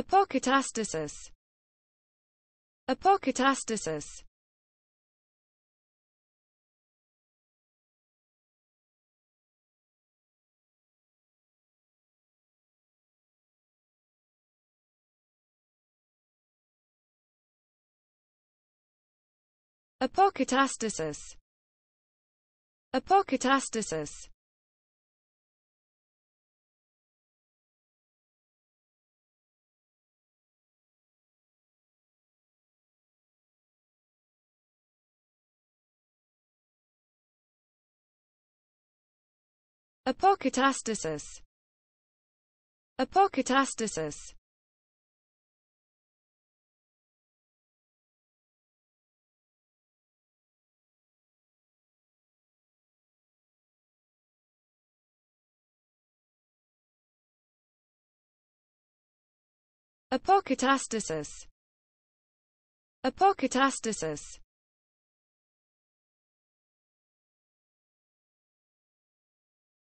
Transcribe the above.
Apocatastasis. Apocatastasis. Apocatastasis. Apocatastasis Apocatastasis. Apocatastasis. Apocatastasis. Apocatastasis